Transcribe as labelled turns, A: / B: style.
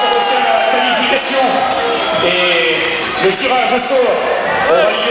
A: ça retient la qualification. Et le tirage au sort.